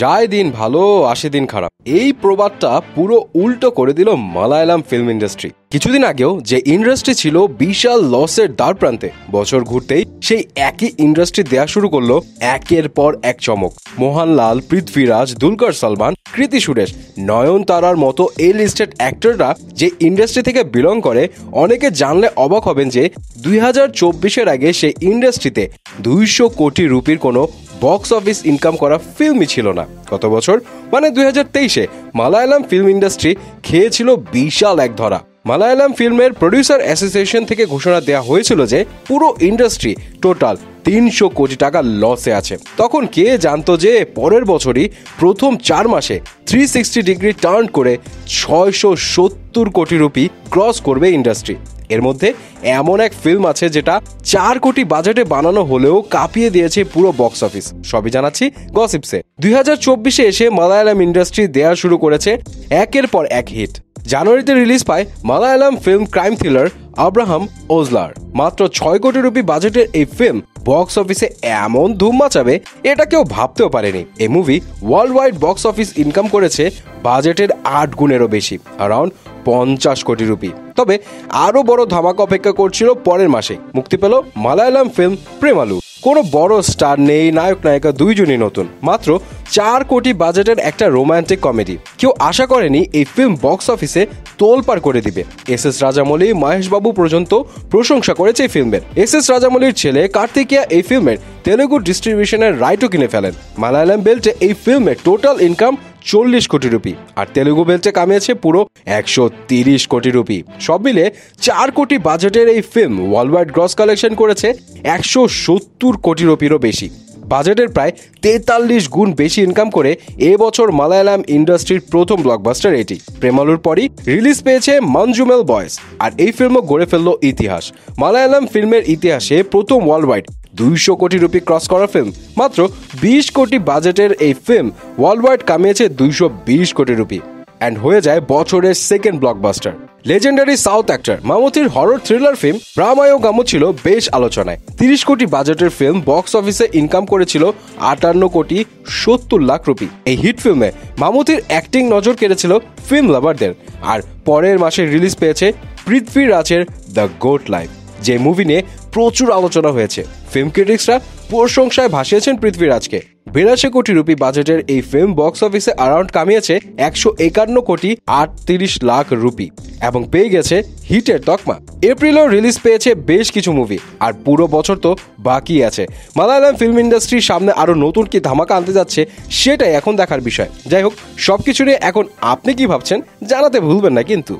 যায় দিন ভালো, আসে দিন খারাপ। এই প্রবাদটা পুরো উল্টো করে দিল মালায়ালাম ফিল্ম ইন্ডাস্ট্রি কিছুদিন আগেও যে ইন্ডাস্ট্রি ছিল বিশাল লসের দ্বার প্রান্তে, বছর ঘুরতেই সেই একই ইন্ডাস্ট্রি দেয়া শুরু করল একের পর এক চমক। মোহনলাল, পৃথ্বীরাজ, দুলকর সালমান, কৃতি সুরেশ, নয়নতারার মতো এ লিস্টেড অ্যাক্টররা যে ইন্ডাস্ট্রি থেকে বিলং করে, অনেকে জানলে অবাক হবেন যে দুই হাজার চব্বিশের আগে সেই ইন্ডাস্ট্রিতে দুইশো কোটি রুপির কোনো বক্স অফিস ইনকাম করা ফিল্মই ছিল না। গত বছর মানে দুই হাজার তেইশে, মালায়ালাম ফিল্ম ইন্ডাস্ট্রি খেয়েছিল বিশাল এক ধরা। মালায়ালাম ফিল্মের প্রডিউসার অ্যাসোসিয়েশন থেকে ঘোষণা দেওয়া হয়েছিল যে, পুরো ইন্ডাস্ট্রি টোটাল তিনশো কোটি টাকা লসে আছে। তখন কে জানতো যে, পরের বছরই প্রথম চার মাসে থ্রি সিক্সটি ডিগ্রি টার্ন করে ছয়শো সত্তর কোটি রুপি ক্রস করবে ইন্ডাস্ট্রি। এর মধ্যে এমন এক ফিল্ম আছে যেটা চার কোটি বাজেটে বানানো হলেও কাঁপিয়ে দিয়েছে পুরো বক্স অফিস সবই জানাচ্ছি গসিপসে দুই হাজার চব্বিশে এসে মালায়ালাম ইন্ডাস্ট্রি দেয়া শুরু করেছে একের পর এক হিট জানুয়ারিতে রিলিজ পায় Malayalam film crime thriller Abraham Ozler. মাত্র ছয় কোটি রুপি বাজেটের এই ফিল্ম বক্স অফিসে এমন ধুম মাচাবে, এটা কেউ ভাবতেও পারেনি। এই movie worldwide box office income করেছে বাজেটের আট গুণেরও বেশি। অ্যারাউন্ড পঞ্চাশ কোটি রুপি। তবে আরও বড় ধামাকা অপেক্ষা করছিল পরের মাসে। মুক্তি পেল মালায়ালাম ফিল্ম প্রেমালু। কোনো বড় স্টার নেই, নায়ক নায়িকা দুইজনই নতুন। মাত্র চার কোটি বাজেটের একটা রোমান্টিক কমেডি। কেউ আশা করেনি এই ফিল্ম বক্স অফিসে তোলপার করে দিবে। এস এস রাজামৌলি মহেশবাবু পর্যন্ত প্রশংসা করেছে এই ফিল্মের। এস এস রাজামৌলির ছেলে কার্তিকিয়া এই ফিল্মের তেলেগু ডিস্ট্রিবিউশনের রাইটও কিনে ফেলেন। মালায়ালাম বেল্টে এই ফিল্মে টোটাল ইনকাম চল্লিশ কোটি রুপি, আর তেলেগু বেল্টে কামিয়েছে পুরো একশো তিরিশ কোটি রুপি। সব মিলে চার কোটি বাজেটের এই ফিল্ম ওয়ার্ল্ড গ্রস কালেকশন করেছে একশো সত্তর কোটি রুপিরও বেশি। বাজেটের প্রায় তেতাল্লিশ গুণ বেশি ইনকাম করে এবছর মালায়ালাম ইন্ডাস্ট্রির প্রথম ব্লকবাস্টার এটি। প্রেমালুর পরই রিলিজ পেয়েছে মঞ্জুমেল বয়েস আর এই ফিল্মও গড়ে ফেলল ইতিহাস। মালায়ালাম ফিল্মের ইতিহাসে প্রথম ওয়ার্ল্ড ওয়াইড দুইশো কোটি রুপি ক্রস করা ফিল্ম মাত্র বিশ কোটি বাজেটের এই ফিল্ম ওয়ার্ল্ড ওয়াইড কামিয়েছে দুইশো বিশ কোটি রুপি। অ্যান্ড হয়ে যায় বছরের second blockbuster legendary south actor মামুতির horror thriller film Bramayugam ছিল বেশ আলোচনায়। তিরিশ কোটি বাজেটের ফিল্ম বক্স অফিসে ইনকাম করেছিল আটান্ন কোটি সত্তর লাখ রুপি। এই হিট ফিল্মে মামুতির অ্যাক্টিং নজর কেড়েছিল ফিল্ম লাভারদের আর পরের মাসে রিলিজ পেয়েছে পৃথ্বীরাজের দ্য গোট লাইফ যে মুভি নিয়ে প্রচুর আলোচনা হয়েছে। ফিল্ম ক্রিটিক্সরা প্রশংসায় ভাসিয়েছেন পৃথ্বীরাজকে। বিরাশি কোটি রুপি বাজেটের এই ফিল্ম বক্স অফিসে অ্যারাউন্ড কামিয়েছে একশো একান্ন কোটি আটত্রিশ লাখ রুপি এবং পেয়ে গেছে হিটের তকমা। এপ্রিলেও রিলিজ পেয়েছে বেশ কিছু মুভি আর পুরো বছর তো বাকি আছে। মালায়ালাম ফিল্ম ইন্ডাস্ট্রির সামনে আরও নতুন কি ধামাকা আনতে যাচ্ছে, সেটাই এখন দেখার বিষয়। যাই হোক, সবকিছু নিয়ে এখন আপনি কি ভাবছেন জানাতে ভুলবেন না কিন্তু।